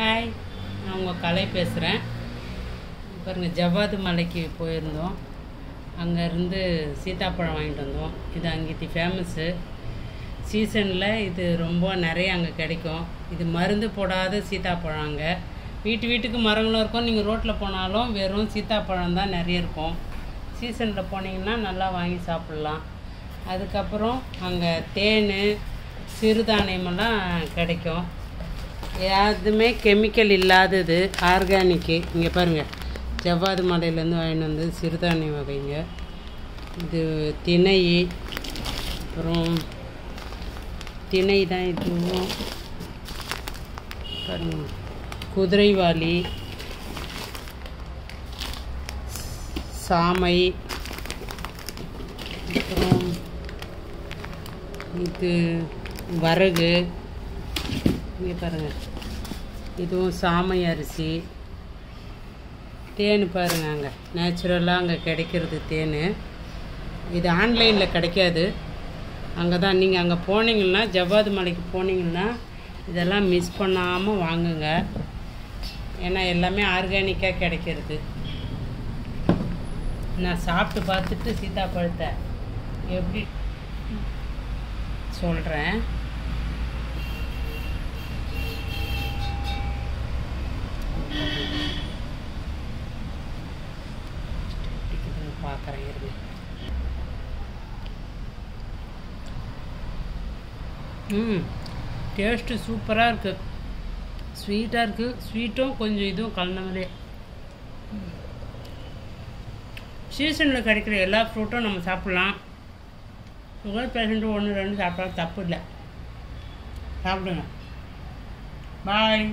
Hi நான் உங்கள் கலை பேசுகிறேன் பாருங்கள் ஜவ்வாது மலைக்கு போயிருந்தோம். அங்கேருந்து சீத்தாப்பழம் வாங்கிட்டு வந்தோம். இது அங்கிட்டு ஃபேமஸ்ஸு சீசனில் இது ரொம்ப நிறைய அங்கே கிடைக்கும். இது மருந்து போடாத சீத்தாப்பழம் அங்கே. வீட்டு வீட்டுக்கு மரங்களும் இருக்கும். நீங்கள் ரோட்டில் போனாலும் வெறும் சீத்தாப்பழம் தான் நிறைய இருக்கும். சீசனில் போனீங்கன்னா நல்லா வாங்கி சாப்பிட்லாம். அதுக்கப்புறம் அங்கே தேன் சிறுதானியமெல்லாம் கிடைக்கும். எதுவுமே கெமிக்கல் இல்லாதது ஆர்கானிக்கு இங்கே பாருங்கள் ஜவ்வாது மலையிலேருந்து வாங்கிட்டு வந்து சிறுதானிய வகைங்க. இது திணை அப்புறம் திணை தான் இதுவும். பாருங்க. சாமை அப்புறம் இது வரகு. இங்கே பாருங்கள் இதுவும் சாமை அரிசி. தேன் பாருங்க அங்கே. நேச்சுரலாக அங்கே கிடைக்கிறது தேன். இது ஆன்லைனில் கிடைக்காது. அங்கே தான் நீங்கள் அங்கே போனீங்கன்னா ஜவ்வாது மலைக்கு போனீங்கன்னா இதெல்லாம் மிஸ் பண்ணாமல் வாங்குங்க. ஏன்னா எல்லாமே ஆர்கானிக்காக கிடைக்கிறது. நான் சாப்பிட்டு பார்த்துட்டு சீதாப்பழத்தை எப்படி சொல்கிறேன் பார்க்குறேன் ம் டேஸ்ட்டு சூப்பராக இருக்குது ஸ்வீட்டாக இருக்குது ஸ்வீட்டும் கொஞ்சம் இதுவும் கலந்த மாதிரியே சீசனில் கிடைக்கிற எல்லா ஃப்ரூட்டும் நம்ம சாப்பிட்லாம். சுகர் பேஷண்ட்டு ஒன்று ரெண்டு சாப்பிட்டா தப்பு இல்லை. சாப்பிடுங்க. பாய்